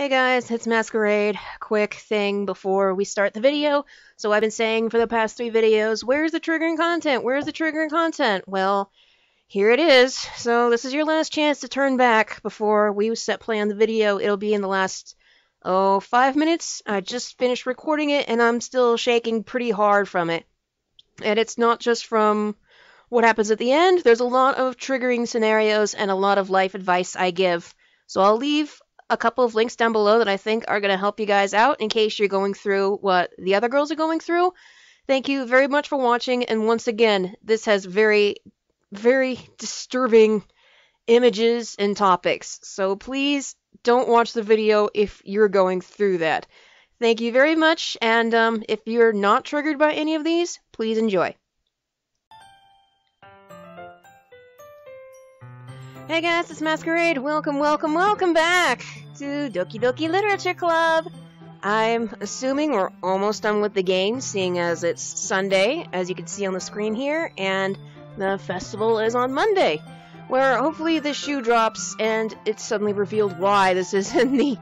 Hey guys, it's Masquerade. Quick thing before we start the video. So I've been saying for the past three videos, where's the triggering content? Where's the triggering content? Well, here it is. So this is your last chance to turn back before we set play on the video. It'll be in the last, oh, five minutes. I just finished recording it and I'm still shaking pretty hard from it. And it's not just from what happens at the end. There's a lot of triggering scenarios and a lot of life advice I give. So I'll leave a couple of links down below that I think are going to help you guys out in case you're going through what the other girls are going through. Thank you very much for watching, and once again, this has very, very disturbing images and topics, so please don't watch the video if you're going through that. Thank you very much, and um, if you're not triggered by any of these, please enjoy. Hey guys, it's Masquerade. Welcome, welcome, welcome back to Doki Doki Literature Club. I'm assuming we're almost done with the game, seeing as it's Sunday, as you can see on the screen here, and the festival is on Monday, where hopefully the shoe drops and it's suddenly revealed why this is in the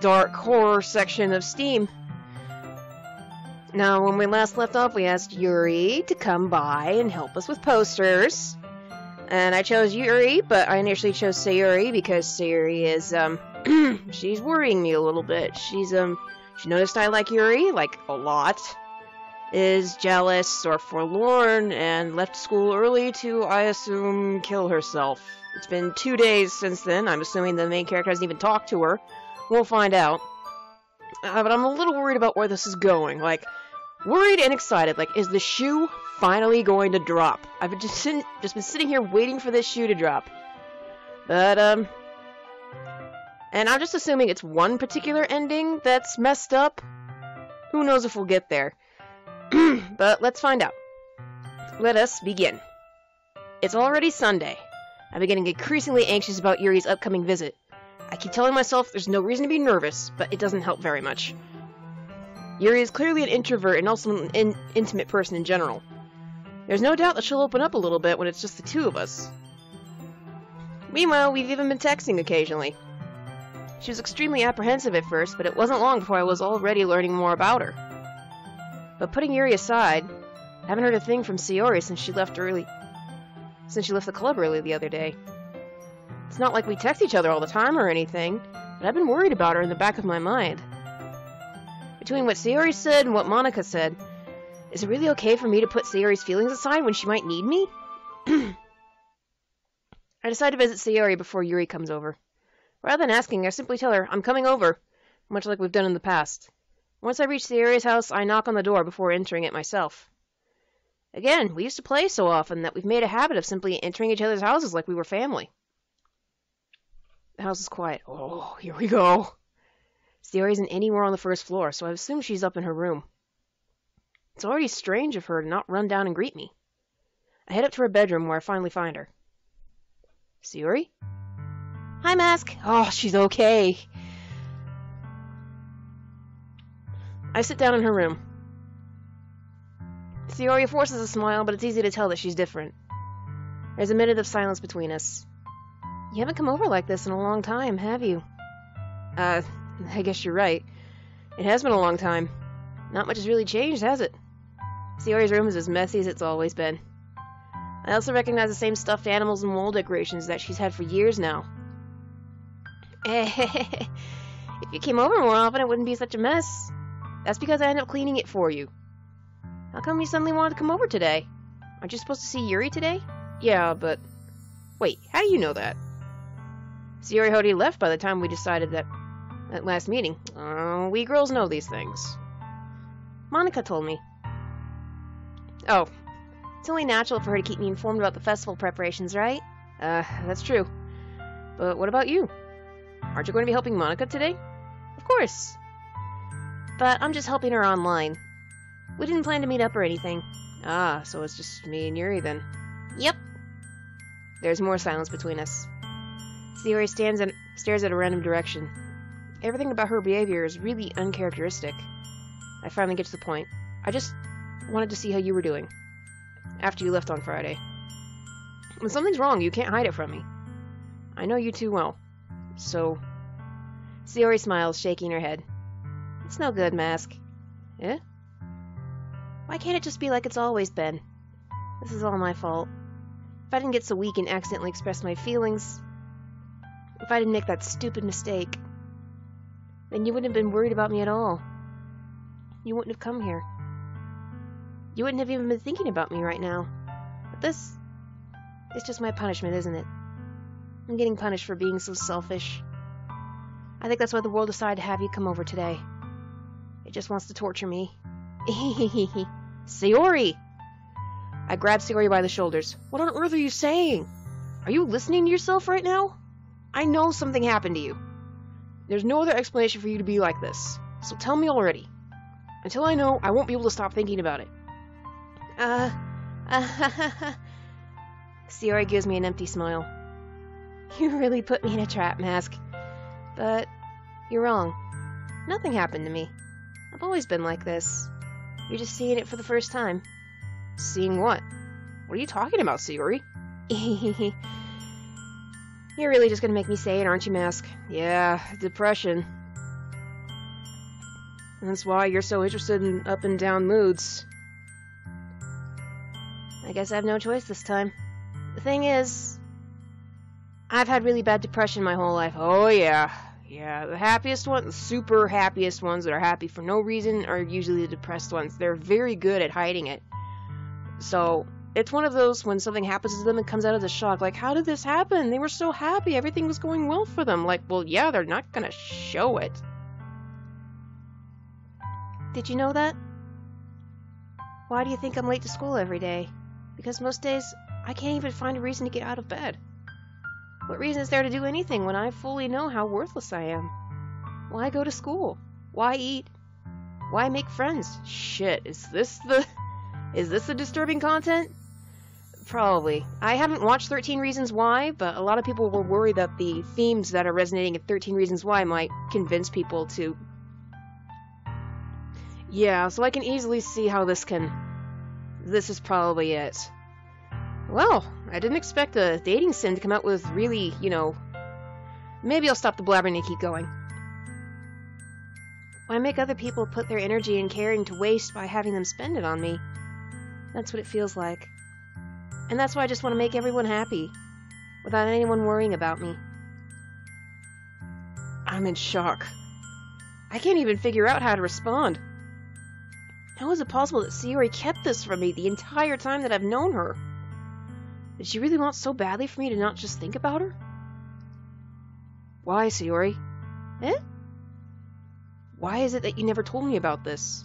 dark horror section of Steam. Now, when we last left off, we asked Yuri to come by and help us with posters. And I chose Yuri, but I initially chose Sayuri because Sayuri is, um, she's worrying me a little bit. She's, um, she noticed I like Yuri, like, a lot. Is jealous or forlorn and left school early to, I assume, kill herself. It's been two days since then. I'm assuming the main character hasn't even talked to her. We'll find out. Uh, but I'm a little worried about where this is going. Like, worried and excited. Like, is the shoe finally going to drop? I've just been, just been sitting here waiting for this shoe to drop. But, um... And I'm just assuming it's one particular ending that's messed up. Who knows if we'll get there. but let's find out. Let us begin. It's already Sunday. Been getting increasingly anxious about Yuri's upcoming visit. I keep telling myself there's no reason to be nervous, but it doesn't help very much. Yuri is clearly an introvert and also an in intimate person in general. There's no doubt that she'll open up a little bit when it's just the two of us. Meanwhile, we've even been texting occasionally. She was extremely apprehensive at first, but it wasn't long before I was already learning more about her. But putting Yuri aside, I haven't heard a thing from Sayori since she left early. Since she left the club early the other day. It's not like we text each other all the time or anything, but I've been worried about her in the back of my mind. Between what Sayori said and what Monika said, is it really okay for me to put Sayori's feelings aside when she might need me? I decide to visit Sayori before Yuri comes over. Rather than asking, I simply tell her, I'm coming over, much like we've done in the past. Once I reach Sayori's house, I knock on the door before entering it myself. Again, we used to play so often that we've made a habit of simply entering each other's houses like we were family. The house is quiet. Oh, here we go. Sayori isn't anywhere on the first floor, so I assume she's up in her room. It's already strange of her to not run down and greet me. I head up to her bedroom where I finally find her. Sayori? Hi, Mask. Oh, she's okay. I sit down in her room. Sayori forces a smile, but it's easy to tell that she's different. There's a minute of silence between us. You haven't come over like this in a long time, have you? Uh, I guess you're right. It has been a long time. Not much has really changed, has it? Sayori's room is as messy as it's always been. I also recognize the same stuffed animals and wall decorations that she's had for years now. if you came over more often, it wouldn't be such a mess. That's because I end up cleaning it for you. How come you suddenly wanted to come over today? Aren't you supposed to see Yuri today? Yeah, but... Wait, how do you know that? Sayori Hody left by the time we decided that... That last meeting. Uh, we girls know these things. Monika told me. Oh. It's only natural for her to keep me informed about the festival preparations, right? Uh, that's true. But what about you? Aren't you going to be helping Monika today? Of course. But I'm just helping her online. We didn't plan to meet up or anything. Ah, so it's just me and Yuri then. Yep. There's more silence between us. Sayori stands and stares at a random direction. Everything about her behavior is really uncharacteristic. I finally get to the point. I just wanted to see how you were doing. After you left on Friday. When something's wrong, you can't hide it from me. I know you too well. So, Sayori smiles, shaking her head. It's no good, Mask. Eh? Why can't it just be like it's always been? This is all my fault. If I didn't get so weak and accidentally express my feelings, if I didn't make that stupid mistake, then you wouldn't have been worried about me at all. You wouldn't have come here. You wouldn't have even been thinking about me right now. But this is just my punishment, isn't it? I'm getting punished for being so selfish. I think that's why the world decided to have you come over today. It just wants to torture me. Sayori! I grabbed Sayori by the shoulders. What on earth are you saying? Are you listening to yourself right now? I know something happened to you. There's no other explanation for you to be like this. So tell me already. Until I know, I won't be able to stop thinking about it. Uh, uh, Sayori gives me an empty smile. You really put me in a trap, Mask. But you're wrong. Nothing happened to me. I've always been like this. You're just seeing it for the first time. Seeing what? What are you talking about, Sayori? You're really just gonna make me say it, aren't you, Mask? Yeah, depression. That's why you're so interested in up and down moods. I guess I have no choice this time. The thing is, I've had really bad depression my whole life. Oh, yeah. Yeah, the happiest ones, the super happiest ones that are happy for no reason are usually the depressed ones. They're very good at hiding it. So, it's one of those when something happens to them and comes out of the shock. Like, how did this happen? They were so happy. Everything was going well for them. Like, well, yeah, they're not gonna show it. Did you know that? Why do you think I'm late to school every day? Because most days, I can't even find a reason to get out of bed. What reason is there to do anything when I fully know how worthless I am? Why go to school? Why eat? Why make friends? Shit, is this the... Is this the disturbing content? Probably. I haven't watched 13 Reasons Why, but a lot of people were worried that the themes that are resonating in 13 Reasons Why might convince people to... Yeah, so I can easily see how this can... This is probably it. Well, I didn't expect a dating sim to come out with really, you know... Maybe I'll stop the blabbering and keep going. Why make other people put their energy and caring to waste by having them spend it on me? That's what it feels like. And that's why I just want to make everyone happy, without anyone worrying about me. I'm in shock. I can't even figure out how to respond. How is it possible that Sayori kept this from me the entire time that I've known her? Did she really want so badly for me to not just think about her? Why, Sayori? Eh? Why is it that you never told me about this?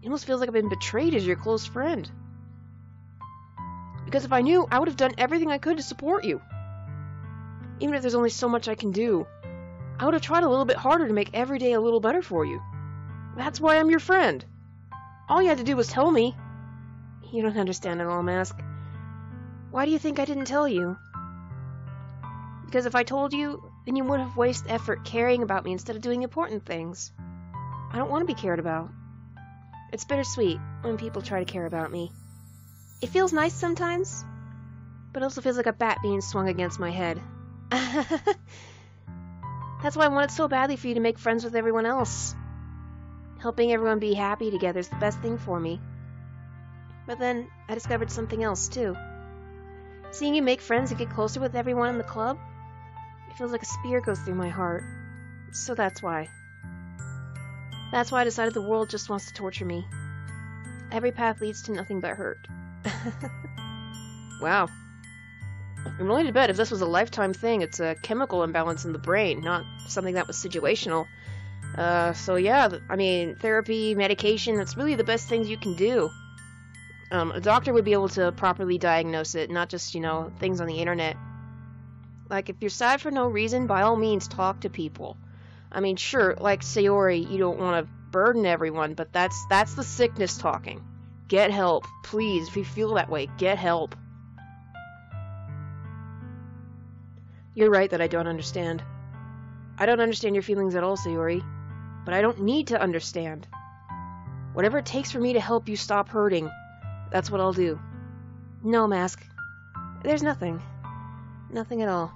It almost feels like I've been betrayed as your close friend. Because if I knew, I would have done everything I could to support you. Even if there's only so much I can do, I would have tried a little bit harder to make every day a little better for you. That's why I'm your friend. All you had to do was tell me. You don't understand at all, Mask. Why do you think I didn't tell you? Because if I told you, then you would have wasted effort caring about me instead of doing important things. I don't want to be cared about. It's bittersweet when people try to care about me. It feels nice sometimes, but it also feels like a bat being swung against my head. That's why I wanted so badly for you to make friends with everyone else. Helping everyone be happy together is the best thing for me. But then I discovered something else, too. Seeing you make friends and get closer with everyone in the club, it feels like a spear goes through my heart. So that's why. That's why I decided the world just wants to torture me. Every path leads to nothing but hurt. wow. I'm willing to bet if this was a lifetime thing, it's a chemical imbalance in the brain, not something that was situational. Uh, so yeah, I mean, therapy, medication, that's really the best things you can do. Um, a doctor would be able to properly diagnose it, not just, you know, things on the internet. Like, if you're sad for no reason, by all means, talk to people. I mean, sure, like Sayori, you don't want to burden everyone, but that's that's the sickness talking. Get help, please. If you feel that way, get help. You're right that I don't understand. I don't understand your feelings at all, Sayori. But I don't need to understand. Whatever it takes for me to help you stop hurting, that's what I'll do. No, Mask. There's nothing. Nothing at all.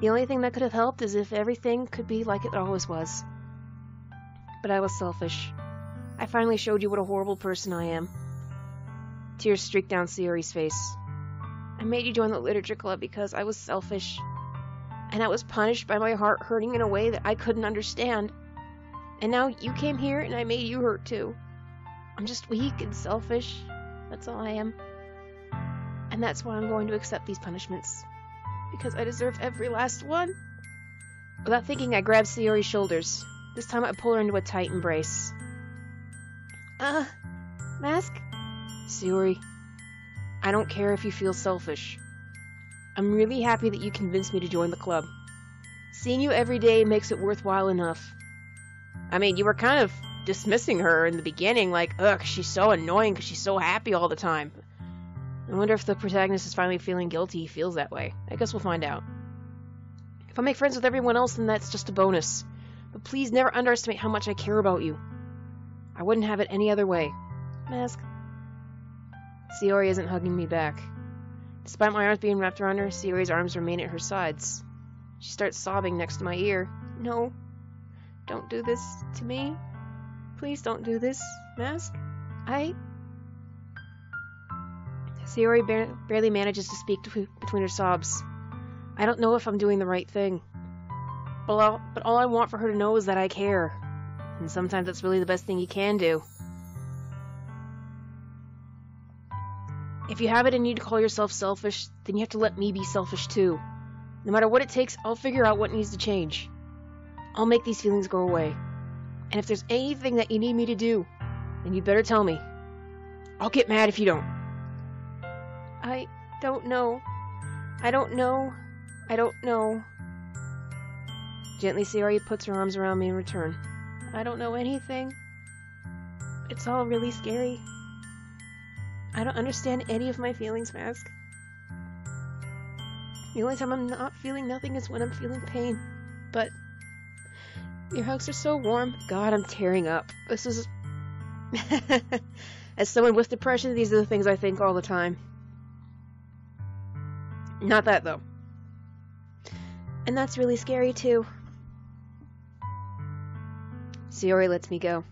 The only thing that could have helped is if everything could be like it always was. But I was selfish. I finally showed you what a horrible person I am. Tears streaked down Sayori's face. I made you join the literature club because I was selfish. And I was punished by my heart hurting in a way that I couldn't understand. And now you came here and I made you hurt too. I'm just weak and selfish. That's all I am. And that's why I'm going to accept these punishments. Because I deserve every last one. Without thinking, I grabbed Sayori's shoulders. This time I pull her into a tight embrace. Uh, Mask? Sayori, I don't care if you feel selfish. I'm really happy that you convinced me to join the club. Seeing you every day makes it worthwhile enough. I mean, you were kind of dismissing her in the beginning, like, ugh, she's so annoying because she's so happy all the time. I wonder if the protagonist is finally feeling guilty he feels that way. I guess we'll find out. If I make friends with everyone else, then that's just a bonus. But please never underestimate how much I care about you. I wouldn't have it any other way. Mask. Sayori isn't hugging me back. Despite my arms being wrapped around her, Sayori's arms remain at her sides. She starts sobbing next to my ear. No. Don't do this to me. Please don't do this, Mask. I... Sayori bar barely manages to speak to between her sobs. I don't know if I'm doing the right thing. But all, but all I want for her to know is that I care. And sometimes that's really the best thing you can do. If you have it in you to call yourself selfish, then you have to let me be selfish too. No matter what it takes, I'll figure out what needs to change. I'll make these feelings go away. And if there's anything that you need me to do, then you better tell me. I'll get mad if you don't. I don't know. I don't know. I don't know. Gently, Sayori puts her arms around me in return. I don't know anything. It's all really scary. I don't understand any of my feelings, Mask. The only time I'm not feeling nothing is when I'm feeling pain. But your hugs are so warm. God, I'm tearing up. This is. As someone with depression, these are the things I think all the time. Not that, though. And that's really scary, too. Sayori lets me go.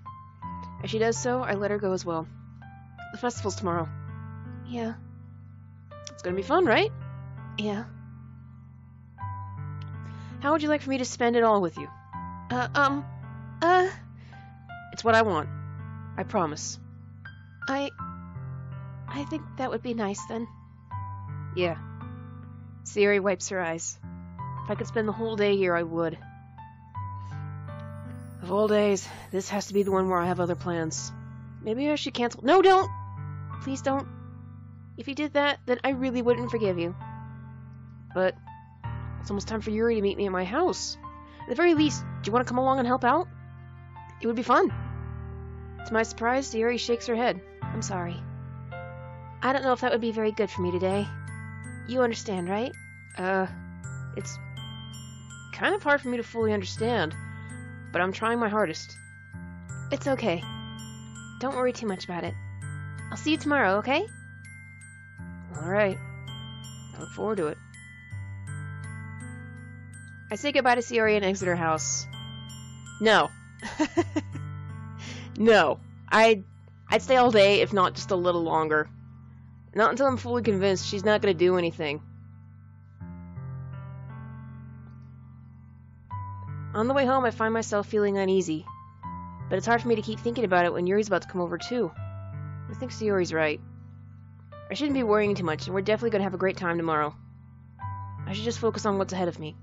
As she does so, I let her go as well. The festival's tomorrow. Yeah. It's gonna be fun, right? Yeah. How would you like for me to spend it all with you? Uh, um, uh... It's what I want. I promise. I... I think that would be nice, then. Yeah. Sayori wipes her eyes. If I could spend the whole day here, I would. Of all days, this has to be the one where I have other plans. Maybe I should cancel- No, don't! Please don't. If you did that, then I really wouldn't forgive you. But it's almost time for Yuri to meet me at my house. At the very least, do you want to come along and help out? It would be fun. To my surprise, Yuri shakes her head. I'm sorry. I don't know if that would be very good for me today. You understand, right? Uh, it's kind of hard for me to fully understand, but I'm trying my hardest. It's okay. Don't worry too much about it. I'll see you tomorrow, okay? Alright. I look forward to it. I say goodbye to Sayori and exit her house. No. no. I'd, I'd stay all day, if not just a little longer. Not until I'm fully convinced she's not going to do anything. On the way home, I find myself feeling uneasy. But it's hard for me to keep thinking about it when Yuri's about to come over, too. I think Sayori's right. I shouldn't be worrying too much, and we're definitely going to have a great time tomorrow. I should just focus on what's ahead of me.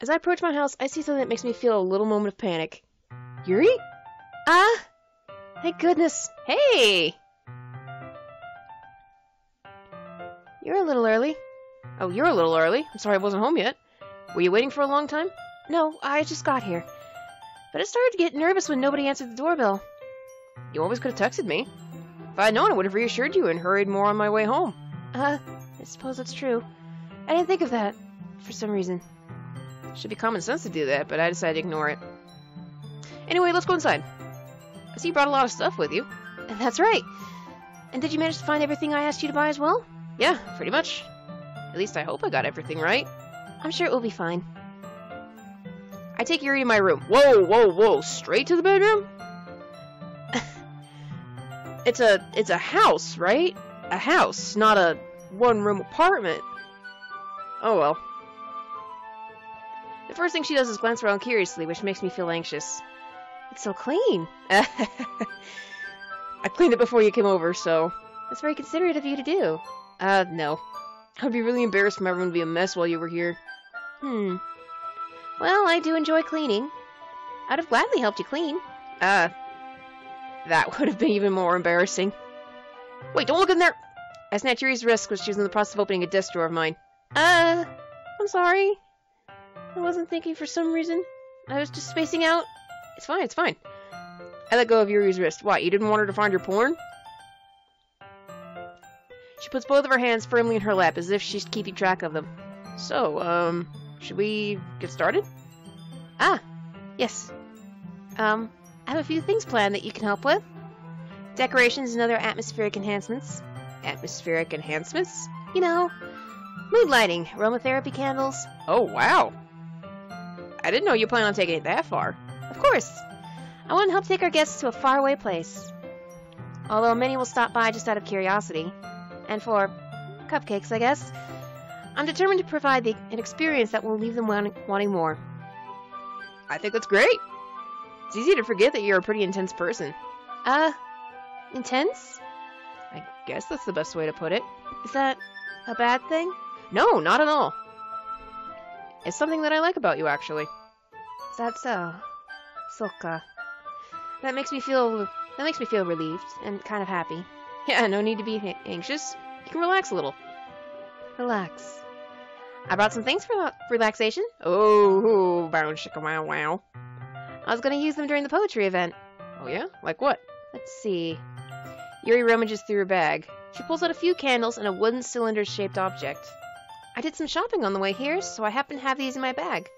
As I approach my house, I see something that makes me feel a little moment of panic. Yuri? Ah! Thank goodness. Hey! You're a little early. Oh, you're a little early. I'm sorry I wasn't home yet. Were you waiting for a long time? No, I just got here. But I started to get nervous when nobody answered the doorbell. You always could have texted me. If I had known, I would have reassured you and hurried more on my way home. Uh, I suppose that's true. I didn't think of that, for some reason. Should be common sense to do that, but I decided to ignore it. Anyway, let's go inside. I see you brought a lot of stuff with you. And that's right. And did you manage to find everything I asked you to buy as well? Yeah, pretty much. At least I hope I got everything right. I'm sure it will be fine. I take Yuri to my room. Whoa, whoa, whoa! Straight to the bedroom? it's a it's a house, right? A house, not a one-room apartment. Oh well. The first thing she does is glance around curiously, which makes me feel anxious. It's so clean. I cleaned it before you came over, so... That's very considerate of you to do. Uh, no. I'd be really embarrassed for my room to be a mess while you were here. Hmm. Well, I do enjoy cleaning. I'd have gladly helped you clean. Uh, that would have been even more embarrassing. Wait, don't look in there! I snatched Yuri's wrist because she was in the process of opening a desk drawer of mine. Uh, I'm sorry. I wasn't thinking for some reason. I was just spacing out. It's fine, it's fine. I let go of Yuri's wrist. Why, you didn't want her to find your porn? She puts both of her hands firmly in her lap as if she's keeping track of them. So, um, should we get started? Ah, yes. Um, I have a few things planned that you can help with. Decorations and other atmospheric enhancements. Atmospheric enhancements? You know, mood lighting, aromatherapy candles. Oh, wow. I didn't know you planned on taking it that far. Of course. I want to help take our guests to a faraway place. Although many will stop by just out of curiosity. And for cupcakes, I guess. I'm determined to provide the, an experience that will leave them wanting, wanting more. I think that's great. It's easy to forget that you're a pretty intense person. Uh, intense? I guess that's the best way to put it. Is that a bad thing? No, not at all. It's something that I like about you, actually. Is that so? Soka. That makes me feel that makes me feel relieved and kind of happy. Yeah, no need to be anxious. You can relax a little. Relax. I brought some things for relaxation. Oh, bow chicka wow wow. I was going to use them during the poetry event. Oh yeah? Like what? Let's see. Yuri rummages through her bag. She pulls out a few candles and a wooden cylinder-shaped object. I did some shopping on the way here, so I happen to have these in my bag.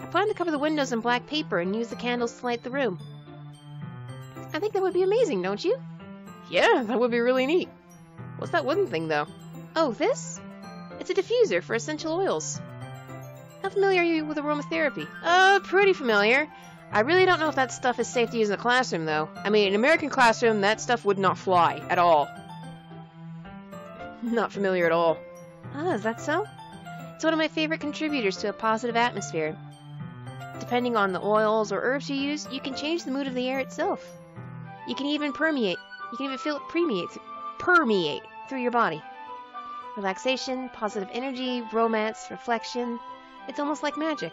I plan to cover the windows in black paper and use the candles to light the room. I think that would be amazing, don't you? Yeah, that would be really neat. What's that wooden thing, though? Oh, this? It's a diffuser for essential oils. How familiar are you with aromatherapy? Uh, pretty familiar. I really don't know if that stuff is safe to use in a classroom, though. I mean, in an American classroom, that stuff would not fly at all. Not familiar at all. Ah, is that so? It's one of my favorite contributors to a positive atmosphere. Depending on the oils or herbs you use, you can change the mood of the air itself. You can even permeate. You can even feel it permeate, permeate through your body. Relaxation, positive energy, romance, reflection. It's almost like magic.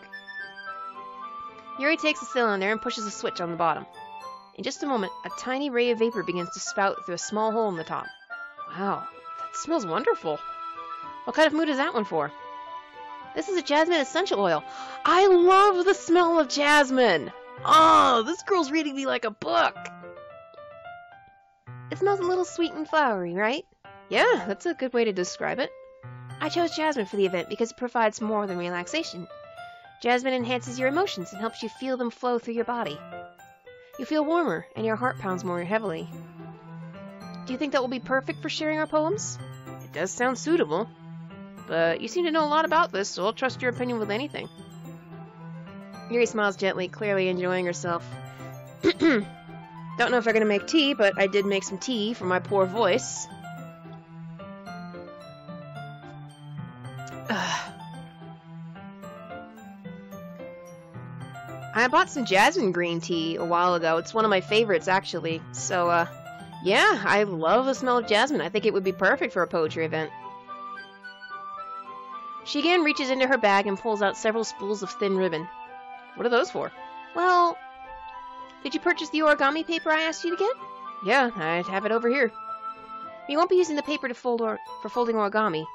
Yuri takes the cylinder and pushes a switch on the bottom. In just a moment, a tiny ray of vapor begins to spout through a small hole in the top. Wow, that smells wonderful. What kind of mood is that one for? This is a jasmine essential oil. I love the smell of jasmine. Oh, this girl's reading me like a book. It smells a little sweet and flowery, right? Yeah, that's a good way to describe it. I chose jasmine for the event because it provides more than relaxation. Jasmine enhances your emotions and helps you feel them flow through your body. You feel warmer and your heart pounds more heavily. Do you think that will be perfect for sharing our poems? It does sound suitable. But you seem to know a lot about this, so I'll trust your opinion with anything. Yuri smiles gently, clearly enjoying herself. Don't know if I'm gonna make tea, but I did make some tea for my poor voice. I bought some jasmine green tea a while ago. It's one of my favorites, actually. So, uh, yeah, I love the smell of jasmine. I think it would be perfect for a poetry event. She again reaches into her bag and pulls out several spools of thin ribbon. What are those for? Well, did you purchase the origami paper I asked you to get? Yeah, I have it over here. You won't be using the paper to fold or for folding origami.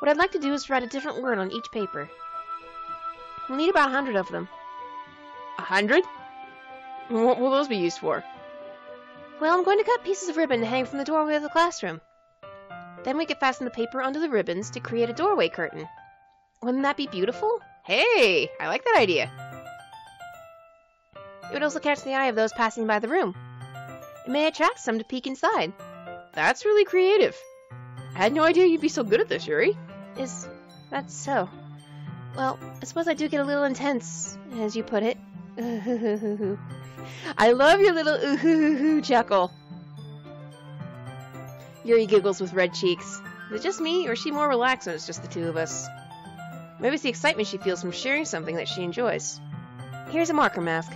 What I'd like to do is write a different word on each paper. We'll need about a hundred of them. A hundred? What will those be used for? Well, I'm going to cut pieces of ribbon to hang from the doorway of the classroom. Then we could fasten the paper onto the ribbons to create a doorway curtain. Wouldn't that be beautiful? Hey, I like that idea. It would also catch the eye of those passing by the room. It may attract some to peek inside. That's really creative. I had no idea you'd be so good at this, Yuri. Is that so? Well, I suppose I do get a little intense, as you put it. I love your little ooh hoo hoo chuckle. Yuri giggles with red cheeks. Is it just me, or is she more relaxed when it's just the two of us? Maybe it's the excitement she feels from sharing something that she enjoys. Here's a marker mask.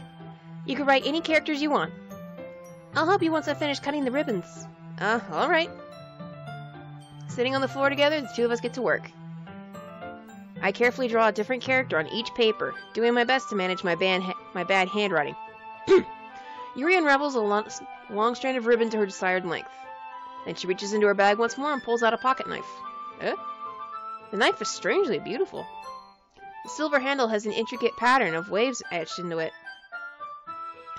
You can write any characters you want. I'll help you once I finish cutting the ribbons. Uh, alright. Sitting on the floor together, the two of us get to work. I carefully draw a different character on each paper, doing my best to manage my, my bad handwriting. Yuri unravels a long, long strand of ribbon to her desired length. Then she reaches into her bag once more and pulls out a pocket knife. Eh? The knife is strangely beautiful. The silver handle has an intricate pattern of waves etched into it.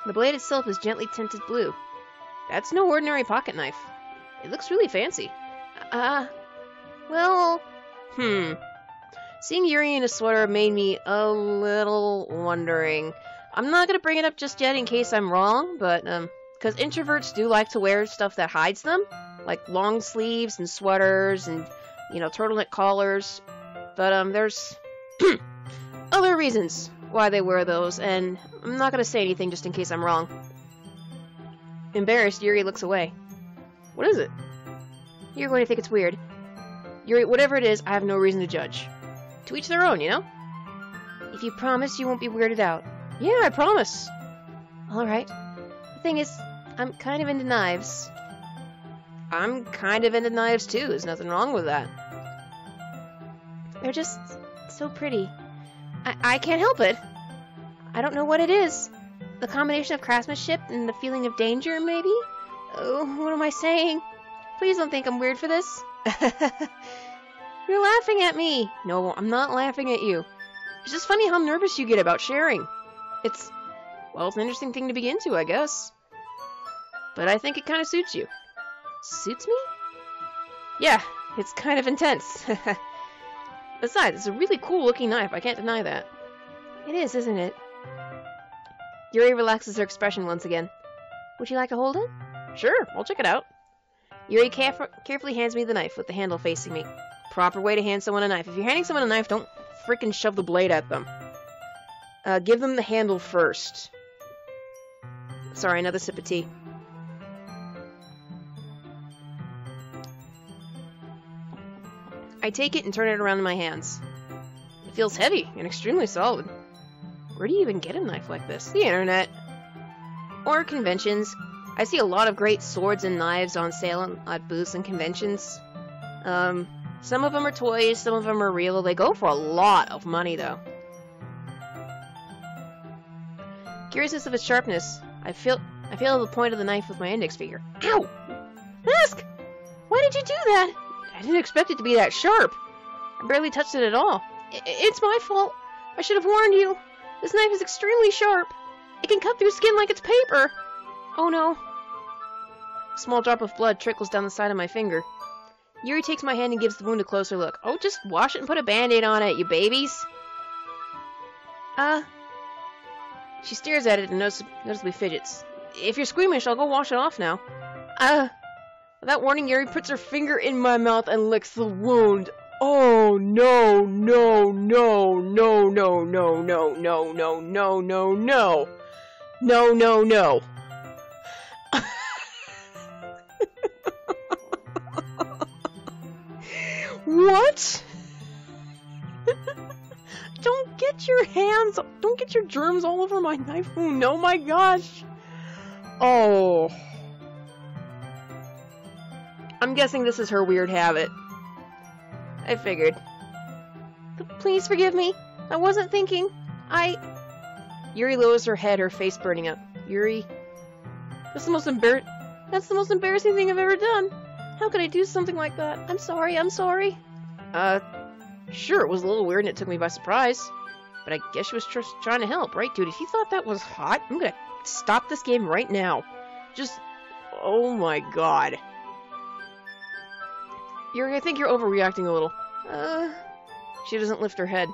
The blade itself is gently tinted blue. That's no ordinary pocket knife. It looks really fancy. Ah, uh, well, hmm. Seeing Yuri in a sweater made me a little wondering. I'm not gonna bring it up just yet in case I'm wrong, but, um, because introverts do like to wear stuff that hides them, like long sleeves and sweaters and, you know, turtleneck collars. But, um, there's other reasons why they wear those, and I'm not gonna say anything just in case I'm wrong. Embarrassed, Yuri looks away. What is it? You're going to think it's weird. Yuri, whatever it is, I have no reason to judge. To each their own, you know? If you promise you won't be weirded out. Yeah, I promise. Alright. The thing is, I'm kind of into knives. I'm kind of into knives too, there's nothing wrong with that. They're just so pretty. I, I can't help it. I don't know what it is. The combination of craftsmanship and the feeling of danger, maybe? Oh, what am I saying? Please don't think I'm weird for this. You're laughing at me. No, I'm not laughing at you. It's just funny how nervous you get about sharing. It's, well, it's an interesting thing to begin to, I guess. But I think it kind of suits you. Suits me? Yeah, it's kind of intense. Besides, it's a really cool looking knife, I can't deny that. It is, isn't it? Yuri relaxes her expression once again. Would you like to hold it? Sure, I'll check it out. Yuri caref carefully hands me the knife with the handle facing me. Proper way to hand someone a knife. If you're handing someone a knife, don't frickin' shove the blade at them. Uh, give them the handle first. Sorry, another sip of tea. I take it and turn it around in my hands. It feels heavy and extremely solid. Where do you even get a knife like this? The internet. Or conventions. I see a lot of great swords and knives on sale at booths and conventions. Um, some of them are toys, some of them are real. They go for a lot of money, though. Curiousness of its sharpness, I feel I feel the point of the knife with my index finger. Ow! Mask! Why did you do that? I didn't expect it to be that sharp. I barely touched it at all. I it's my fault. I should have warned you. This knife is extremely sharp. It can cut through skin like it's paper. Oh no. A small drop of blood trickles down the side of my finger. Yuri takes my hand and gives the wound a closer look. Oh, just wash it and put a band-aid on it, you babies. Uh. She stares at it and notice noticeably fidgets. If you're squeamish, I'll go wash it off now. Uh. Without warning, Yuri puts her finger in my mouth and licks the wound. Oh, no, no, no, no, no, no, no, no, no, no, no, no. No, no, no. What? don't get your hands, don't get your germs all over my knife wound. Oh my gosh. Oh. I'm guessing this is her weird habit. I figured. Please forgive me. I wasn't thinking. I... Yuri lowers her head, her face burning up. Yuri... That's the most embar- That's the most embarrassing thing I've ever done. How could I do something like that? I'm sorry, I'm sorry. Uh, sure, it was a little weird and it took me by surprise. But I guess she was just trying to help, right, dude? If you thought that was hot, I'm gonna stop this game right now. Just... Oh my god. Yuri, I think you're overreacting a little. Uh, she doesn't lift her head.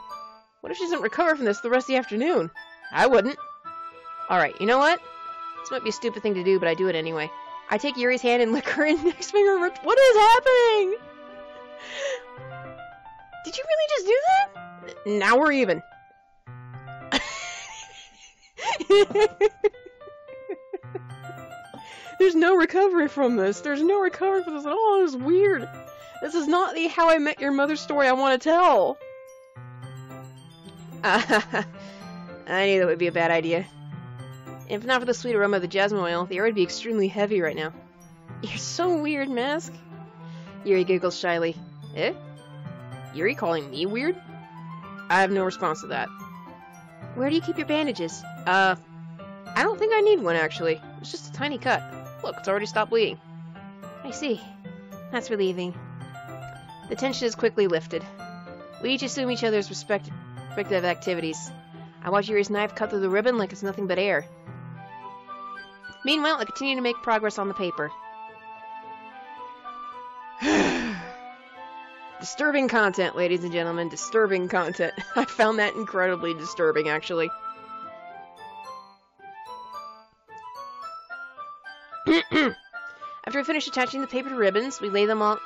What if she doesn't recover from this the rest of the afternoon? I wouldn't. Alright, you know what? This might be a stupid thing to do, but I do it anyway. I take Yuri's hand and lick her index finger. What is happening? Did you really just do that? Now we're even. There's no recovery from this. There's no recovery from this at all. This is weird. This is not the How I Met Your Mother story I want to tell. I knew that would be a bad idea. If not for the sweet aroma of the jasmine oil, the air would be extremely heavy right now. You're so weird, Mask. Yuri giggles shyly. Eh? Yuri calling me weird? I have no response to that. Where do you keep your bandages? Uh, I don't think I need one, actually. It's just a tiny cut. Look, it's already stopped bleeding. I see. That's relieving. The tension is quickly lifted. We each assume each other's respect respective activities. I watch Yuri's knife cut through the ribbon like it's nothing but air. Meanwhile, I continue to make progress on the paper. disturbing content, ladies and gentlemen. Disturbing content. I found that incredibly disturbing, actually. After we finish attaching the paper to ribbons, we lay them all.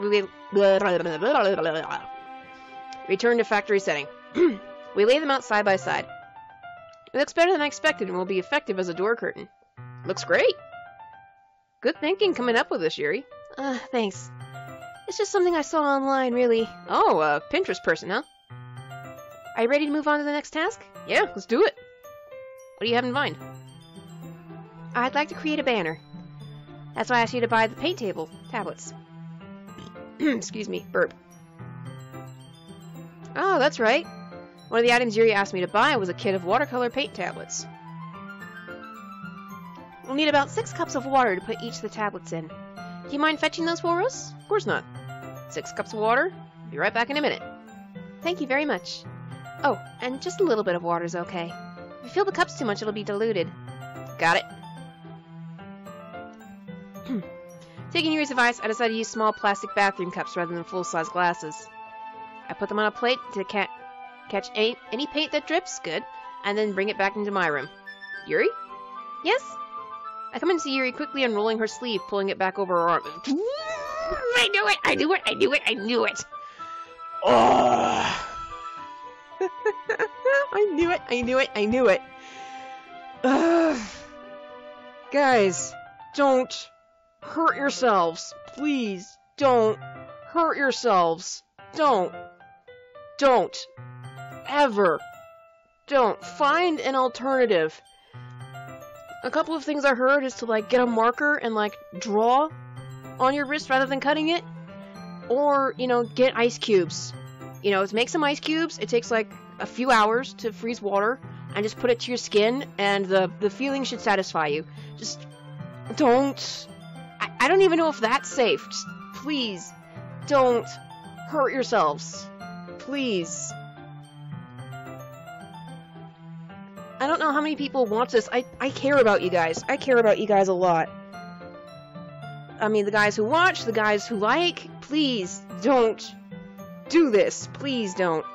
We lay... Return to factory setting. we lay them out side by side. It looks better than I expected and will be effective as a door curtain. Looks great. Good thinking coming up with this, Yuri. Uh, thanks. It's just something I saw online, really. Oh, a Pinterest person, huh? Are you ready to move on to the next task? Yeah, let's do it. What do you have in mind? I'd like to create a banner. That's why I asked you to buy the paint table tablets. Excuse me, burp. Oh, that's right. One of the items Yuri asked me to buy was a kit of watercolor paint tablets. We'll need about six cups of water to put each of the tablets in. Do you mind fetching those for us? Of course not. Six cups of water. Be right back in a minute. Thank you very much. Oh, and just a little bit of water is okay. If you fill the cups too much, it'll be diluted. Got it. Hmm. Taking Yuri's advice, I decided to use small plastic bathroom cups rather than full-size glasses. I put them on a plate to ca catch any, any paint that drips, good, and then bring it back into my room. Yuri? Yes? I come in to see Yuri quickly unrolling her sleeve, pulling it back over her arm. I knew it! I knew it! I knew it! I knew it! Oh! I knew it! I knew it! I knew it! Ugh. Guys, don't hurt yourselves. Please, don't hurt yourselves. Don't. Don't. Ever. Don't. Find an alternative. A couple of things I heard is to like get a marker and like draw on your wrist rather than cutting it. Or, you know, get ice cubes. You know, make some ice cubes. It takes like a few hours to freeze water and just put it to your skin and the, the feeling should satisfy you. Just don't. I, I don't even know if that's safe. Just please don't hurt yourselves. Please. I don't know how many people want this. I, I care about you guys. I care about you guys a lot. I mean, the guys who watch, the guys who like, please don't do this. Please don't.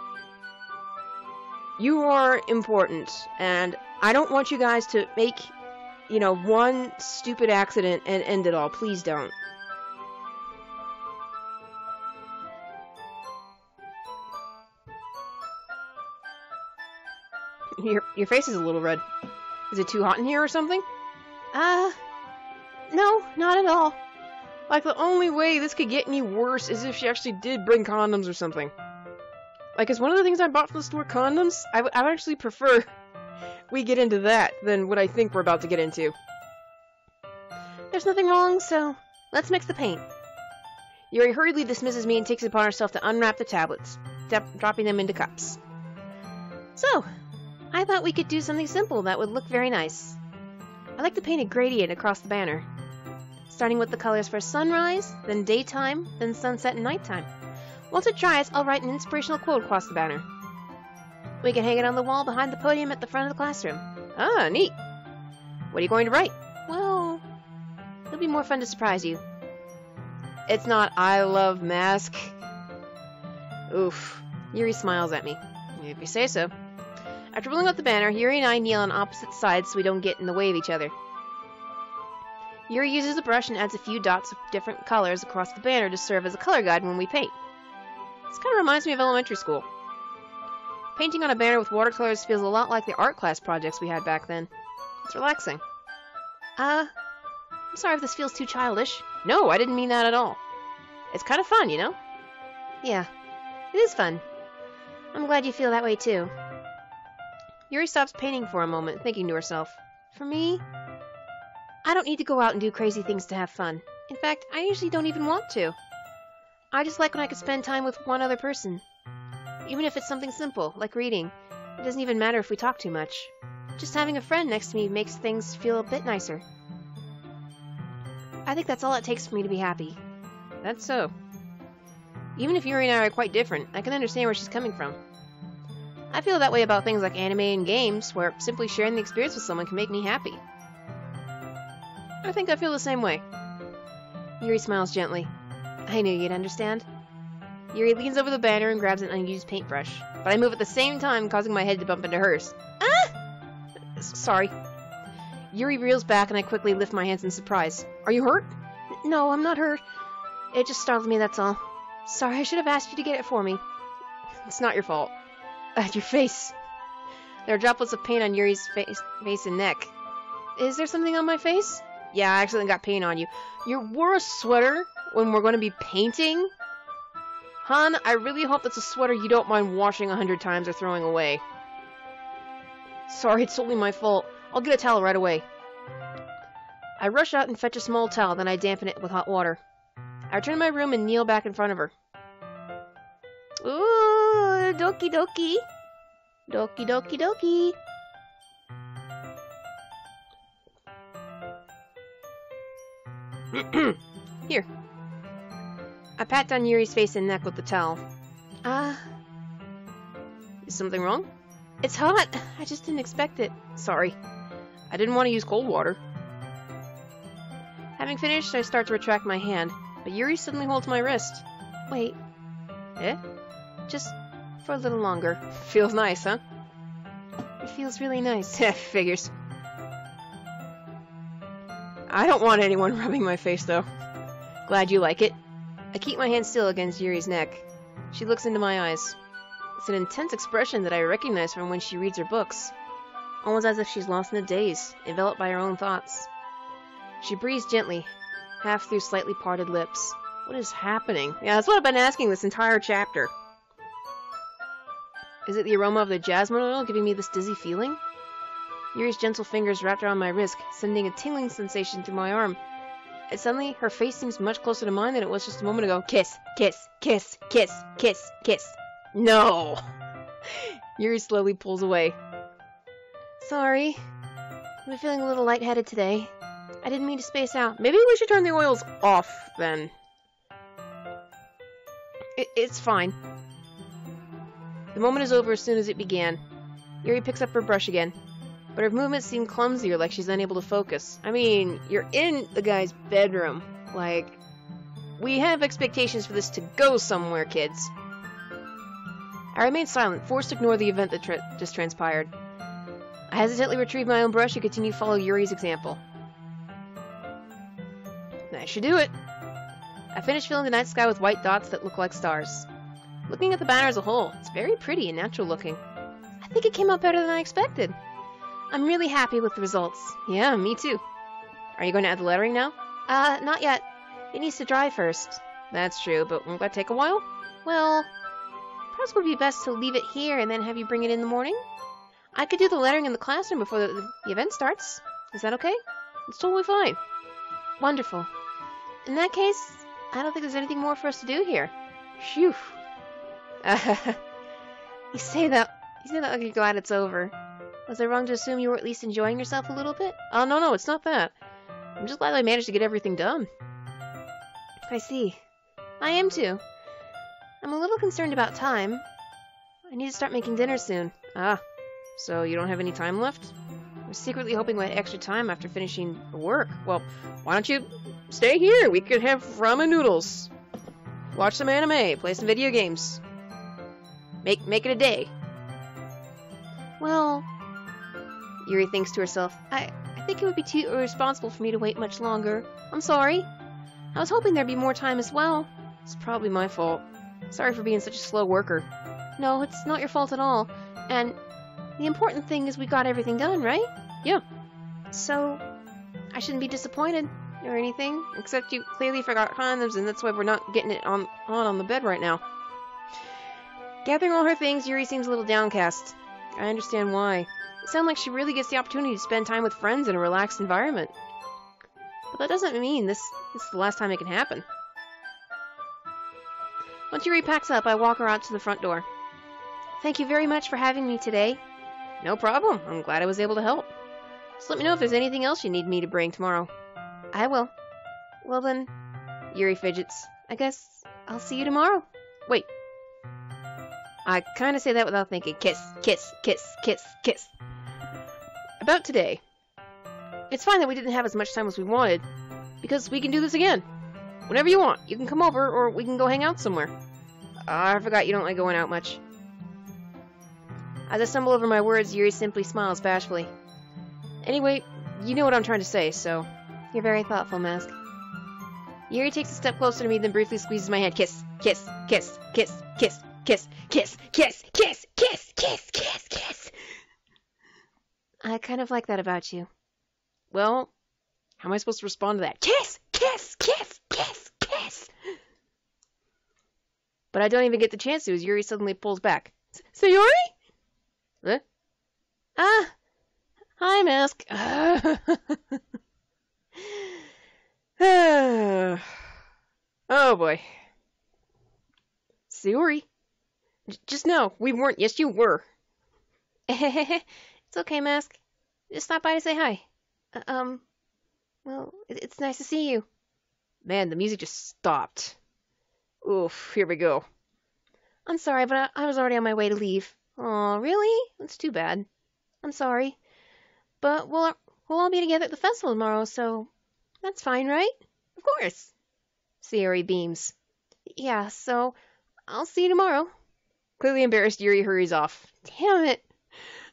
You are important, and I don't want you guys to make, you know, one stupid accident and end it all. Please don't. Your, your face is a little red. Is it too hot in here or something? Uh, no, not at all. Like, the only way this could get any worse is if she actually did bring condoms or something. Like, is one of the things I bought from the store condoms? I would actually prefer we get into that than what I think we're about to get into. There's nothing wrong, so let's mix the paint. Yuri hurriedly dismisses me and takes it upon herself to unwrap the tablets, dropping them into cups. So, I thought we could do something simple that would look very nice. I like to paint a gradient across the banner, starting with the colors for sunrise, then daytime, then sunset and nighttime. Once it dries, I'll write an inspirational quote across the banner. We can hang it on the wall behind the podium at the front of the classroom. Ah, neat. What are you going to write? Well, it'll be more fun to surprise you. It's not I love mask. Oof. Yuri smiles at me. If you say so. After pulling up the banner, Yuri and I kneel on opposite sides so we don't get in the way of each other. Yuri uses a brush and adds a few dots of different colors across the banner to serve as a color guide when we paint. This kind of reminds me of elementary school. Painting on a banner with watercolors feels a lot like the art class projects we had back then. It's relaxing. Uh, I'm sorry if this feels too childish. No, I didn't mean that at all. It's kind of fun, you know? Yeah, it is fun. I'm glad you feel that way too. Yuri stops painting for a moment, thinking to herself, For me, I don't need to go out and do crazy things to have fun. In fact, I usually don't even want to. I just like when I can spend time with one other person. Even if it's something simple, like reading. It doesn't even matter if we talk too much. Just having a friend next to me makes things feel a bit nicer. I think that's all it takes for me to be happy. That's so. Even if Yuri and I are quite different, I can understand where she's coming from. I feel that way about things like anime and games, where simply sharing the experience with someone can make me happy. I think I feel the same way. Yuri smiles gently. I knew you'd understand. Yuri leans over the banner and grabs an unused paintbrush, but I move at the same time, causing my head to bump into hers. Ah! Sorry. Yuri reels back and I quickly lift my hands in surprise. Are you hurt? No, I'm not hurt. It just startled me, that's all. Sorry, I should have asked you to get it for me. It's not your fault. Uh, your face. There are droplets of paint on Yuri's face, face and neck. Is there something on my face? Yeah, I accidentally got paint on you. You wore a sweater when we're going to be painting? Han, I really hope that's a sweater you don't mind washing a hundred times or throwing away. Sorry, it's totally my fault. I'll get a towel right away. I rush out and fetch a small towel, then I dampen it with hot water. I return to my room and kneel back in front of her. Doki doki. Doki doki doki. Here. I pat down Yuri's face and neck with the towel. Ah. Uh, is something wrong? It's hot. I just didn't expect it. Sorry. I didn't want to use cold water. Having finished, I start to retract my hand, but Yuri suddenly holds my wrist. Wait. Eh? Just for a little longer. Feels nice, huh? It feels really nice. Figures. I don't want anyone rubbing my face, though. Glad you like it. I keep my hand still against Yuri's neck. She looks into my eyes. It's an intense expression that I recognize from when she reads her books. Almost as if she's lost in a daze, enveloped by her own thoughts. She breathes gently, half through slightly parted lips. What is happening? Yeah, that's what I've been asking this entire chapter. Is it the aroma of the jasmine oil giving me this dizzy feeling? Yuri's gentle fingers wrapped around my wrist, sending a tingling sensation through my arm. And suddenly, her face seems much closer to mine than it was just a moment ago. Kiss, kiss, kiss, kiss, kiss, kiss. No! Yuri slowly pulls away. Sorry. I'm feeling a little lightheaded today. I didn't mean to space out. Maybe we should turn the oils off, then. It, it's fine. The moment is over as soon as it began. Yuri picks up her brush again but her movements seem clumsier, like she's unable to focus. I mean, you're in the guy's bedroom. Like, we have expectations for this to go somewhere, kids. I remain silent, forced to ignore the event that tra just transpired. I hesitantly retrieve my own brush and continue to follow Yuri's example. That should do it. I finish filling the night sky with white dots that look like stars. Looking at the banner as a whole, it's very pretty and natural looking. I think it came out better than I expected. I'm really happy with the results. Yeah, me too. Are you going to add the lettering now? Uh, not yet. It needs to dry first. That's true, but won't that take a while? Well, perhaps it would be best to leave it here and then have you bring it in the morning. I could do the lettering in the classroom before the, the event starts. Is that okay? It's totally fine. Wonderful. In that case, I don't think there's anything more for us to do here. Phew. You say that. You say that like you're glad it's over. Was I wrong to assume you were at least enjoying yourself a little bit? Oh, no, no, it's not that. I'm just glad I managed to get everything done. I see. I am too. I'm a little concerned about time. I need to start making dinner soon. Ah, so you don't have any time left? I was secretly hoping we had extra time after finishing work. Well, why don't you stay here? We could have ramen noodles. Watch some anime, play some video games. Make make it a day. Well, Yuri thinks to herself, I, I think it would be too irresponsible for me to wait much longer. I'm sorry. I was hoping there'd be more time as well. It's probably my fault. Sorry for being such a slow worker. No, it's not your fault at all. And the important thing is we got everything done, right? Yeah. So, I shouldn't be disappointed or anything, except you clearly forgot condoms, and that's why we're not getting it on on, on the bed right now. Gathering all her things, Yuri seems a little downcast. I understand why. It sounds like she really gets the opportunity to spend time with friends in a relaxed environment. But that doesn't mean this, this is the last time it can happen. Once Yuri packs up, I walk her out to the front door. Thank you very much for having me today. No problem. I'm glad I was able to help. Just let me know if there's anything else you need me to bring tomorrow. I will. Well then, Yuri fidgets. I guess I'll see you tomorrow. Wait. I kind of say that without thinking. Kiss, kiss, kiss, kiss, kiss. About today. It's fine that we didn't have as much time as we wanted, because we can do this again. Whenever you want. You can come over, or we can go hang out somewhere. Uh, I forgot you don't like going out much. As I stumble over my words, Yuri simply smiles bashfully. Anyway, you know what I'm trying to say, so... You're very thoughtful, Mask. Yuri takes a step closer to me, then briefly squeezes my hand. Kiss, kiss, kiss, kiss, kiss, kiss, kiss, kiss, kiss, kiss, kiss, kiss, kiss. I kind of like that about you. Well, how am I supposed to respond to that? Kiss, kiss, kiss, kiss, kiss. But I don't even get the chance to as Yuri suddenly pulls back. Sayori? Huh? Ah, hi, Mask. oh boy. Sayori. Just know, we weren't. Yes, you were. it's okay, Mask. Just stop by to say hi. Uh, um, well, it it's nice to see you. Man, the music just stopped. Oof, here we go. I'm sorry, but I, I was already on my way to leave. Oh, really? That's too bad. I'm sorry. But we'll, we'll all be together at the festival tomorrow, so that's fine, right? Of course. Sayori beams. Yeah, so I'll see you tomorrow. Clearly embarrassed, Yuri hurries off. Damn it.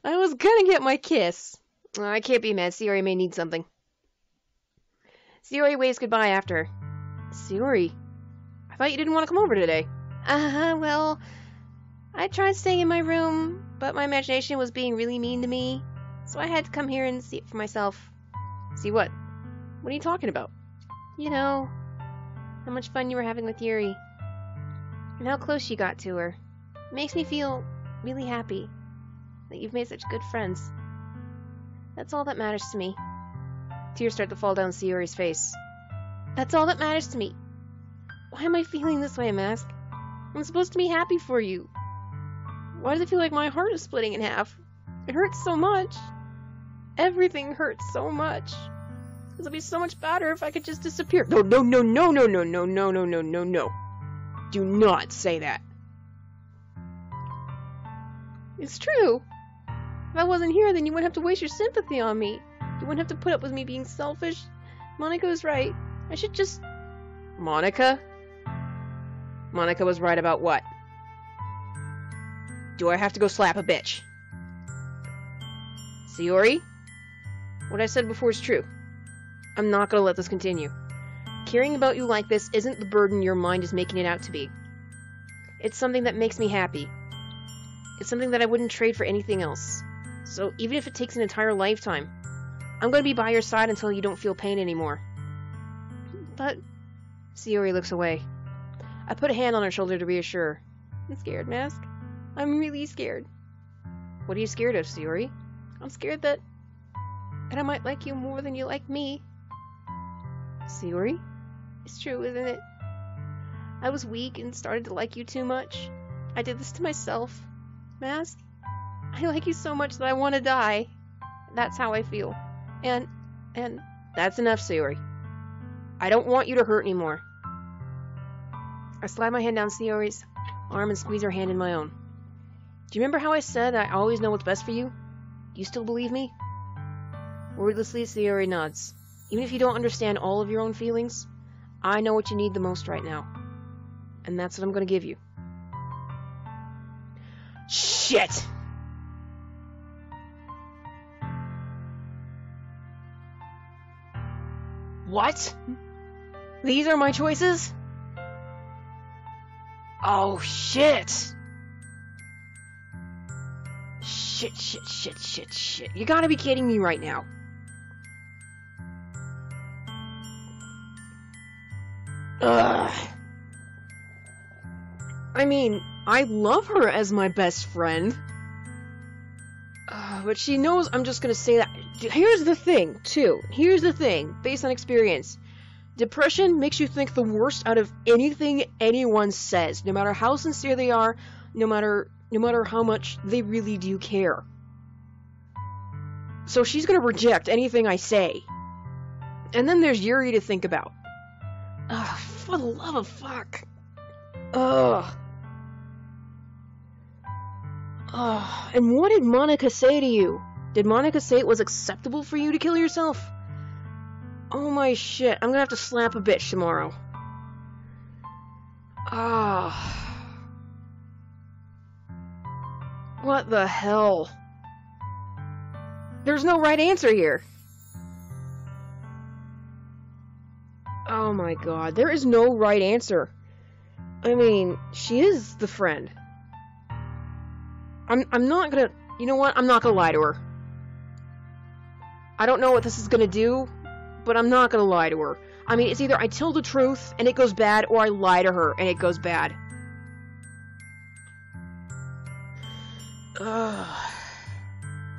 I was gonna get my kiss. Oh, I can't be mad. Sayori may need something. Sayori waves goodbye after her. I thought you didn't want to come over today. Uh, huh, well, I tried staying in my room, but my imagination was being really mean to me, so I had to come here and see it for myself. See what? What are you talking about? You know, how much fun you were having with Yuri, and how close you got to her. It makes me feel really happy that you've made such good friends. That's all that matters to me. Tears start to fall down Sayori's face. That's all that matters to me. Why am I feeling this way, Mask? I'm supposed to be happy for you. Why does it feel like my heart is splitting in half? It hurts so much. Everything hurts so much. It'd be so much better if I could just disappear. No, no, no, no, no, no, no, no, no, no, no. Do not say that. It's true. If I wasn't here, then you wouldn't have to waste your sympathy on me. You wouldn't have to put up with me being selfish. Monika was right. I should just. Monika? Monika was right about what? Do I have to go slap a bitch? Sayori? What I said before is true. I'm not gonna let this continue. Caring about you like this isn't the burden your mind is making it out to be. It's something that makes me happy. It's something that I wouldn't trade for anything else. So even if it takes an entire lifetime, I'm gonna be by your side until you don't feel pain anymore. But... Sayori looks away. I put a hand on her shoulder to reassure her. I'm scared, Mask. I'm really scared. What are you scared of, Sayori? I'm scared that... that I might like you more than you like me. Sayori? It's true, isn't it? I was weak and started to like you too much. I did this to myself. Mask, I like you so much that I want to die. That's how I feel. And, and... That's enough, Sayori. I don't want you to hurt anymore. I slide my hand down Sayori's arm and squeeze her hand in my own. Do you remember how I said I always know what's best for you? Do you still believe me? Wordlessly, Sayori nods. Even if you don't understand all of your own feelings, I know what you need the most right now. And that's what I'm going to give you. Shit! What? These are my choices? Oh, shit! Shit, shit, shit, shit, shit. You gotta be kidding me right now. Ugh. I mean, I love her as my best friend. Uh, but she knows I'm just gonna say that. Here's the thing, too. Here's the thing, based on experience. Depression makes you think the worst out of anything anyone says, no matter how sincere they are, no matter no matter how much they really do care. So she's gonna reject anything I say. And then there's Yuri to think about. Ugh, for the love of fuck. Ugh. Ugh. And what did Monika say to you? Did Monika say it was acceptable for you to kill yourself? Oh my shit, I'm gonna have to slap a bitch tomorrow. Ah. What the hell? There's no right answer here. Oh my god, there is no right answer. I mean, she is the friend. I'm I'm not gonna you know what? I'm not gonna lie to her. I don't know what this is gonna do, but I'm not gonna lie to her. I mean, it's either I tell the truth and it goes bad, or I lie to her and it goes bad. Ugh.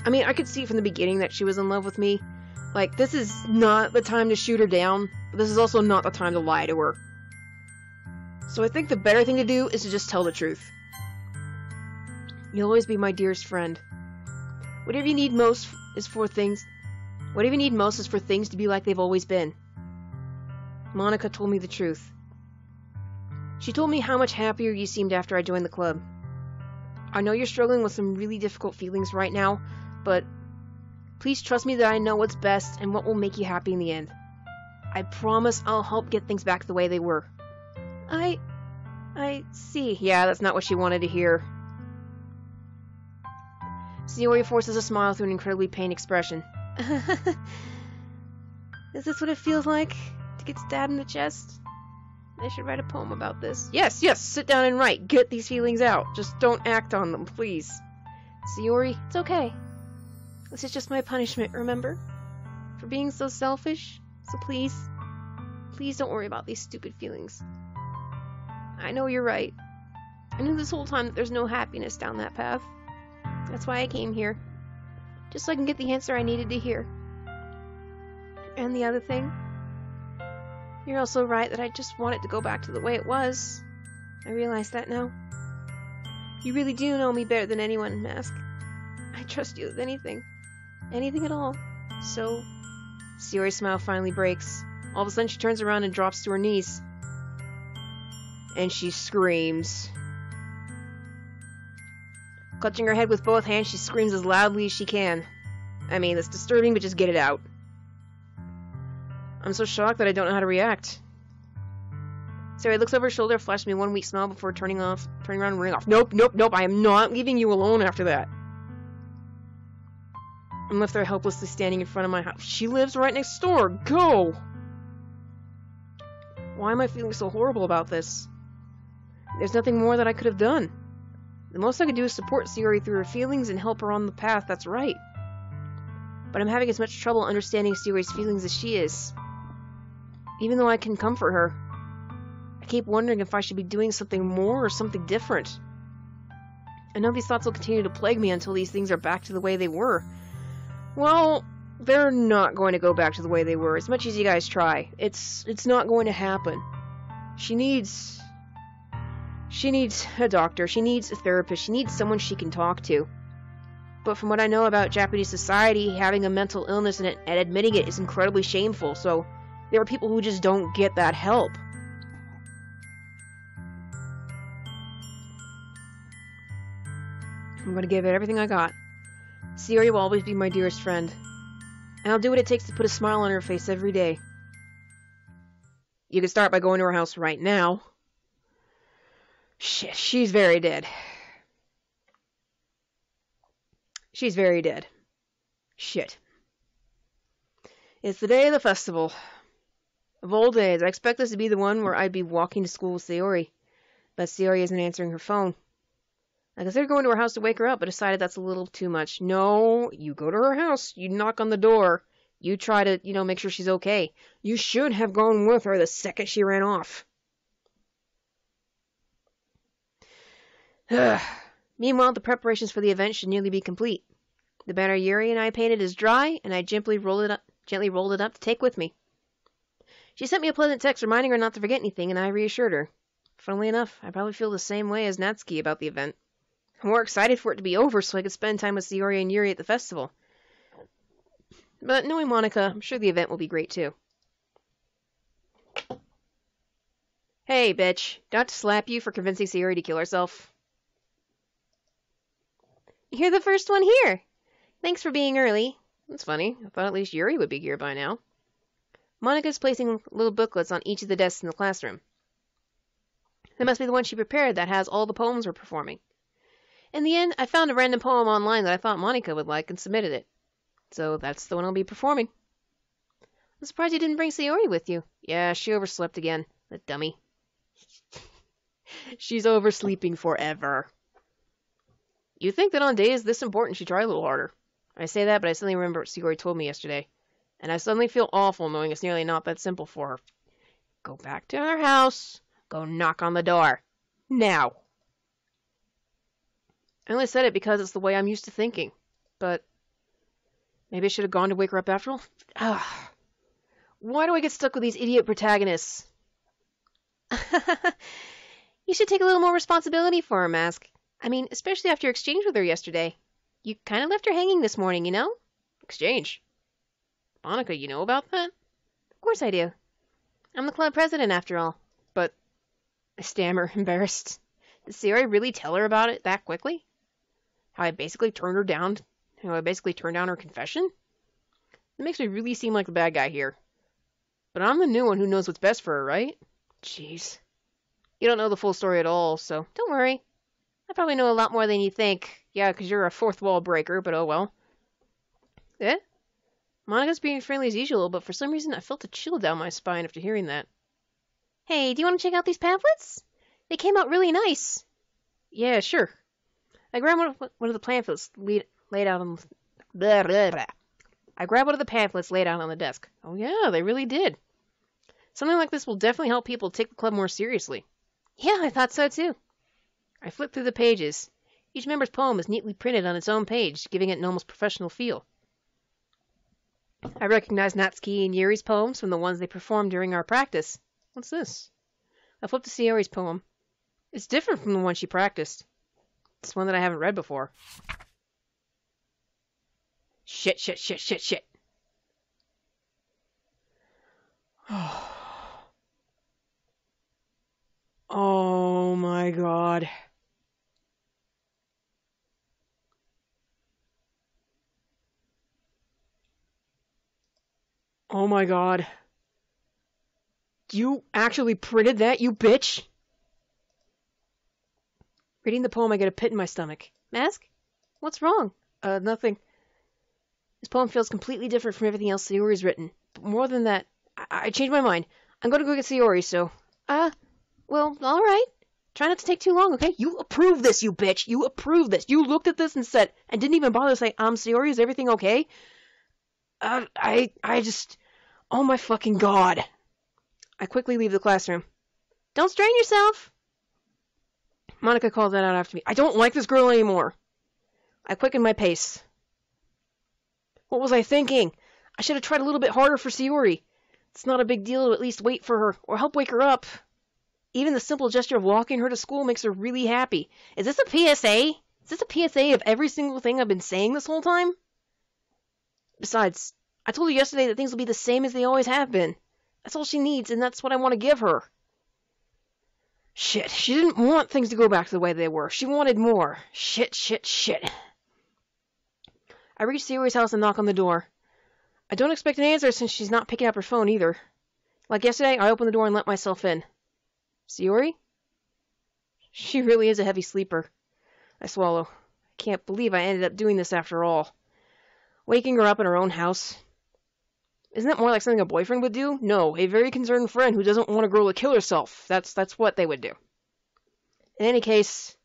I mean, I could see from the beginning that she was in love with me. Like, this is not the time to shoot her down, but this is also not the time to lie to her. So I think the better thing to do is to just tell the truth. You'll always be my dearest friend. Whatever you need most is for things. Whatever you need most is for things to be like they've always been. Monika told me the truth. She told me how much happier you seemed after I joined the club. I know you're struggling with some really difficult feelings right now, but please trust me that I know what's best and what will make you happy in the end. I promise I'll help get things back the way they were. I. I see. Yeah, that's not what she wanted to hear. Sayori forces a smile through an incredibly pained expression. Is this what it feels like to get stabbed in the chest? I should write a poem about this. Yes, yes, sit down and write. Get these feelings out. Just don't act on them, please. Sayori, it's okay. This is just my punishment, remember? For being so selfish. So please, please don't worry about these stupid feelings. I know you're right. I knew this whole time that there's no happiness down that path. That's why I came here. Just so I can get the answer I needed to hear. And the other thing, you're also right that I just want it to go back to the way it was. I realize that now. You really do know me better than anyone, Mask. I trust you with anything. Anything at all. So... Sayori's smile finally breaks. All of a sudden she turns around and drops to her knees. And she screams. Clutching her head with both hands, she screams as loudly as she can. I mean, it's disturbing, but just get it out. I'm so shocked that I don't know how to react. Sarah looks over her shoulder, flashes me one weak smile before turning off, turning around and running off. Nope, nope, nope, I am not leaving you alone after that. I'm left there helplessly standing in front of my house. She lives right next door. Go! Why am I feeling so horrible about this? There's nothing more that I could have done. The most I could do is support Sayori through her feelings and help her on the path that's right. But I'm having as much trouble understanding Sayori's feelings as she is. Even though I can comfort her, I keep wondering if I should be doing something more or something different. I know these thoughts will continue to plague me until these things are back to the way they were. Well, they're not going to go back to the way they were, as much as you guys try. It's it's not going to happen. She needs she needs a doctor, she needs a therapist, she needs someone she can talk to. But from what I know about Japanese society, having a mental illness and, and admitting it is incredibly shameful, so there are people who just don't get that help. I'm to give it everything I got. Sayori will always be my dearest friend. And I'll do what it takes to put a smile on her face every day. You can start by going to her house right now. Shit, she's very dead. She's very dead. Shit. It's the day of the festival. Of old days, I expect this to be the one where I'd be walking to school with Sayori. But Sayori isn't answering her phone. I considered going to her house to wake her up, but decided that's a little too much. No, you go to her house, you knock on the door, you try to, you know, make sure she's okay. You should have gone with her the second she ran off. Meanwhile, the preparations for the event should nearly be complete. The banner Yuri and I painted is dry, and I gently rolled it up, gently rolled it up to take with me. She sent me a pleasant text reminding her not to forget anything, and I reassured her. Funnily enough, I probably feel the same way as Natsuki about the event. I'm more excited for it to be over so I could spend time with Sayori and Yuri at the festival. But knowing Monika, I'm sure the event will be great too. Hey, bitch. Do I have to slap you for convincing Sayori to kill herself? You're the first one here. Thanks for being early. That's funny. I thought at least Yuri would be here by now. Monika's placing little booklets on each of the desks in the classroom. That must be the one she prepared that has all the poems we're performing. In the end, I found a random poem online that I thought Monika would like and submitted it. So that's the one I'll be performing. I'm surprised you didn't bring Sayori with you. Yeah, she overslept again. The dummy. She's oversleeping forever. You'd think that on days this important she'd try a little harder. I say that, but I suddenly remember what Sayori told me yesterday. And I suddenly feel awful knowing it's nearly not that simple for her. Go back to her house. Go knock on the door. Now. I only said it because it's the way I'm used to thinking. But maybe I should have gone to wake her up after all. Ah. Why do I get stuck with these idiot protagonists? you should take a little more responsibility for her, Mask. I mean, especially after your exchange with her yesterday. You kind of left her hanging this morning, you know? Exchange? Monika, you know about that? Of course I do. I'm the club president, after all. But, I stammer, embarrassed. Did Sayori really tell her about it that quickly? How I basically turned her down? How I basically turned down her confession? It makes me really seem like the bad guy here. But I'm the new one who knows what's best for her, right? Jeez. You don't know the full story at all, so don't worry. I probably know a lot more than you think. Yeah, 'cause you're a fourth wall breaker, but oh well. Eh? Monika's being friendly as usual, but for some reason I felt a chill down my spine after hearing that. Hey, do you want to check out these pamphlets? They came out really nice. Yeah, sure. I grabbed one of, one of the pamphlets laid, laid out on blah, blah, blah. I grabbed one of the pamphlets laid out on the desk. Oh yeah, they really did. Something like this will definitely help people take the club more seriously. Yeah, I thought so too. I flipped through the pages. Each member's poem is neatly printed on its own page, giving it an almost professional feel. I recognized Natsuki and Yuri's poems from the ones they performed during our practice. What's this? I flipped to Sayori's poem. It's different from the one she practiced. It's one that I haven't read before. Shit, shit, shit, shit, shit. Oh my god. Oh my god. You actually printed that, you bitch? Reading the poem, I get a pit in my stomach. Mask? What's wrong? Uh, nothing. This poem feels completely different from everything else Sayori's written. But more than that, I, I changed my mind. I'm gonna go get Sayori, so. Uh, well, alright. Try not to take too long, okay? You approve this, you bitch! You approve this! You looked at this and said, and didn't even bother to say, I'm Sayori, is everything okay? Uh, I, I just, oh my fucking god. I quickly leave the classroom. Don't strain yourself. Monika called that out after me. I don't like this girl anymore. I quickened my pace. What was I thinking? I should have tried a little bit harder for Sayori. It's not a big deal to at least wait for her or help wake her up. Even the simple gesture of walking her to school makes her really happy. Is this a PSA? Is this a PSA of every single thing I've been saying this whole time? Besides, I told her yesterday that things will be the same as they always have been. That's all she needs, and that's what I want to give her. Shit, she didn't want things to go back to the way they were. She wanted more. Shit, shit, shit. I reach Sayori's house and knock on the door. I don't expect an answer since she's not picking up her phone either. Like yesterday, I open the door and let myself in. Sayori? She really is a heavy sleeper. I swallow. I can't believe I ended up doing this after all. Waking her up in her own house. Isn't that more like something a boyfriend would do? No, a very concerned friend who doesn't want a girl to kill herself. That's that's what they would do. In any case,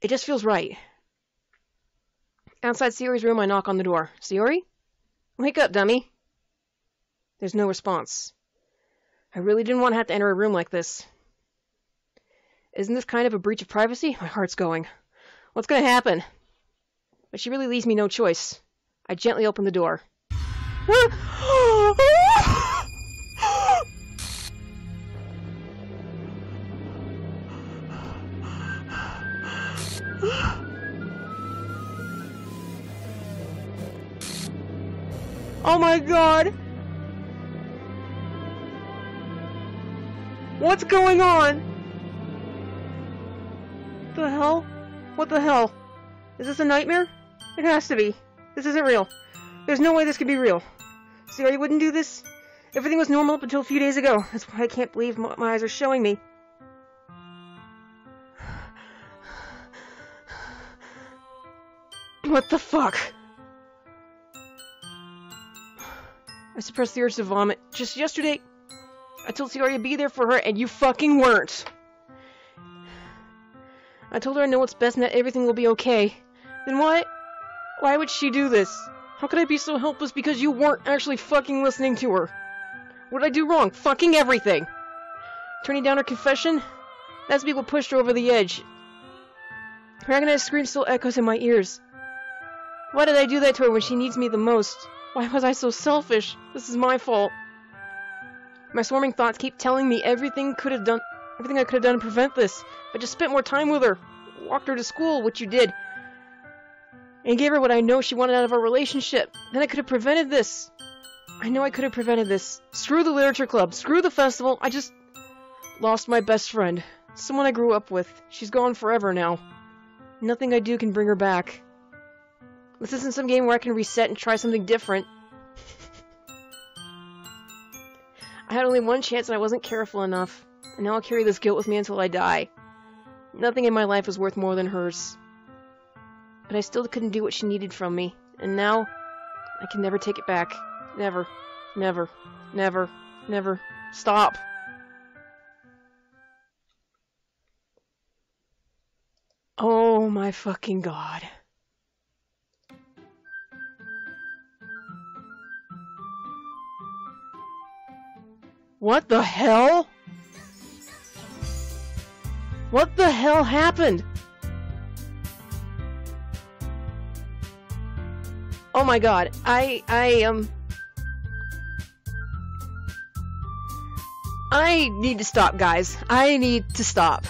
it just feels right. Outside Sayori's room, I knock on the door. Sayori? Wake up, dummy. There's no response. I really didn't want to have to enter a room like this. Isn't this kind of a breach of privacy? My heart's going. What's going to happen? But she really leaves me no choice. I gently open the door. Oh my god! What's going on? The hell? What the hell? Is this a nightmare? It has to be. This isn't real. There's no way this could be real. Sayori wouldn't do this? Everything was normal up until a few days ago. That's why I can't believe what my eyes are showing me. What the fuck? I suppressed the urge to vomit. Just yesterday, I told Sayori to be there for her, and you fucking weren't. I told her I know what's best and that everything will be okay. Then why? Why would she do this? How could I be so helpless because you weren't actually fucking listening to her? What did I do wrong? Fucking everything! Turning down her confession? That's me what pushed her over the edge. Her agonized scream still echoes in my ears. Why did I do that to her when she needs me the most? Why was I so selfish? This is my fault. My swarming thoughts keep telling me everything could have done everything I could have done to prevent this. I just spent more time with her, walked her to school, which you did, and gave her what I know she wanted out of our relationship, then I could have prevented this. I know I could have prevented this. Screw the literature club, screw the festival, I just lost my best friend. Someone I grew up with. She's gone forever now. Nothing I do can bring her back. This isn't some game where I can reset and try something different. I had only one chance and I wasn't careful enough. And now I'll carry this guilt with me until I die. Nothing in my life is worth more than hers. But I still couldn't do what she needed from me. And now, I can never take it back. Never. Never. Never. Never. Stop. Oh my fucking god. What the hell? What the hell happened? Oh my god, I, I, um... I need to stop, guys. I need to stop.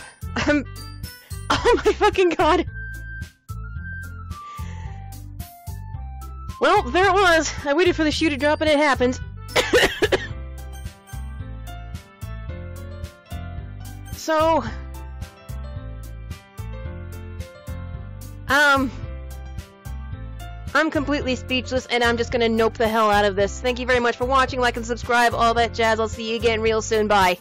Um, oh my fucking god! Well, there it was. I waited for the shoe to drop and it happened. So, um, I'm completely speechless and I'm just gonna nope the hell out of this. Thank you very much for watching, like and subscribe, all that jazz. I'll see you again real soon. Bye.